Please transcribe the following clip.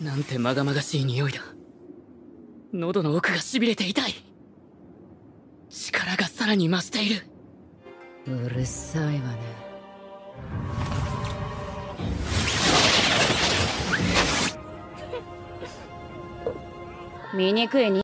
なんてまがまがしい匂いだ。喉の奥がしびれて痛い。力がさらに増している。うるさいわね。醜い